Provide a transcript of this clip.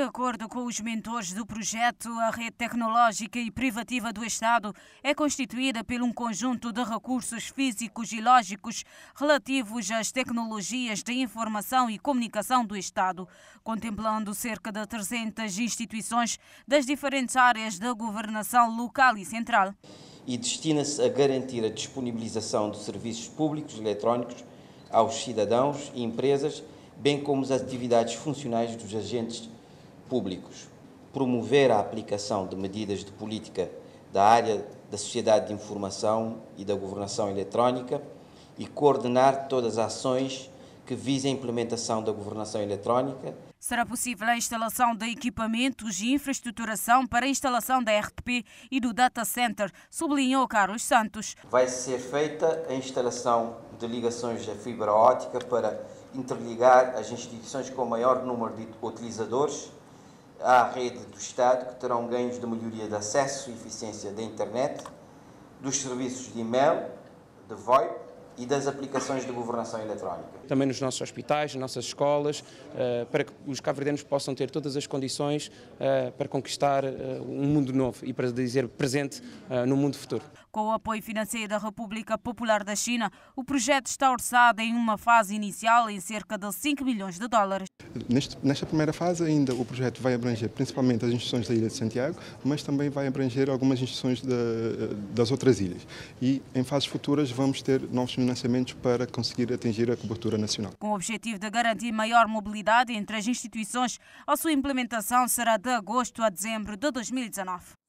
acordo com os mentores do projeto, a rede tecnológica e privativa do Estado é constituída por um conjunto de recursos físicos e lógicos relativos às tecnologias de informação e comunicação do Estado, contemplando cerca de 300 instituições das diferentes áreas da governação local e central. E destina-se a garantir a disponibilização de serviços públicos eletrónicos aos cidadãos e empresas, bem como as atividades funcionais dos agentes públicos, promover a aplicação de medidas de política da área da sociedade de informação e da governação eletrónica e coordenar todas as ações que visem a implementação da governação eletrónica. Será possível a instalação de equipamentos e infraestruturação para a instalação da RTP e do data center, sublinhou Carlos Santos. Vai ser feita a instalação de ligações de fibra ótica para interligar as instituições com maior número de utilizadores à rede do Estado, que terão ganhos de melhoria de acesso e eficiência da internet, dos serviços de e-mail, de VoIP e das aplicações de governação eletrónica. Também nos nossos hospitais, nas nossas escolas, eh, para que os cabo-verdianos possam ter todas as condições eh, para conquistar eh, um mundo novo e para dizer presente no mundo futuro. Com o apoio financeiro da República Popular da China, o projeto está orçado em uma fase inicial em cerca de 5 milhões de dólares. Neste, nesta primeira fase ainda o projeto vai abranger principalmente as instituições da Ilha de Santiago, mas também vai abranger algumas instituições de, das outras ilhas. E em fases futuras vamos ter novos financiamentos para conseguir atingir a cobertura nacional. Com o objetivo de garantir maior mobilidade entre as instituições, a sua implementação será de agosto a dezembro de 2019.